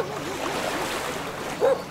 うん。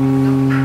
Música